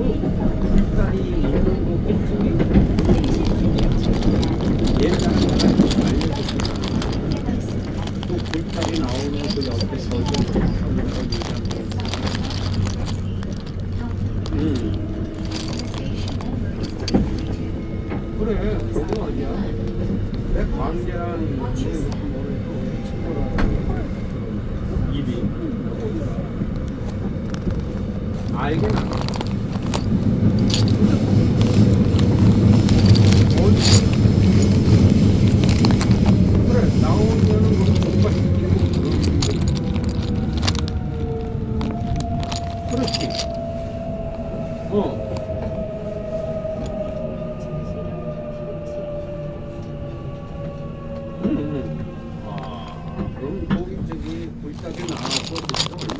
음. 그래 그거 아니야. 알고. 아, 나. 음, 음. 아, 그럼 거기 저기 불닭이 나와서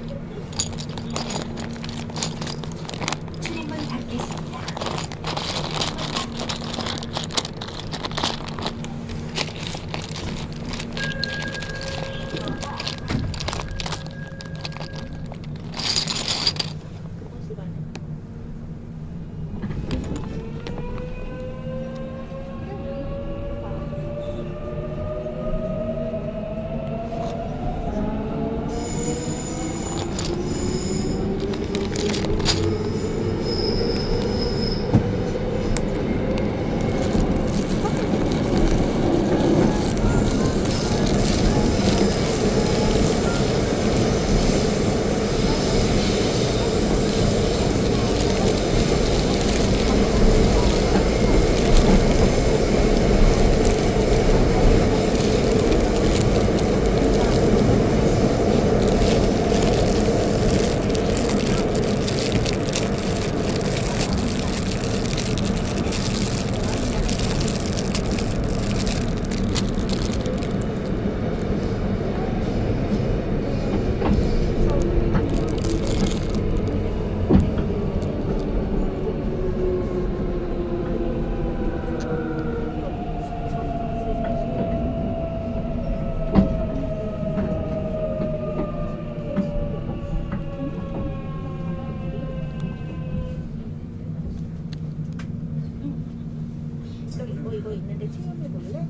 있는데 친구들 볼래?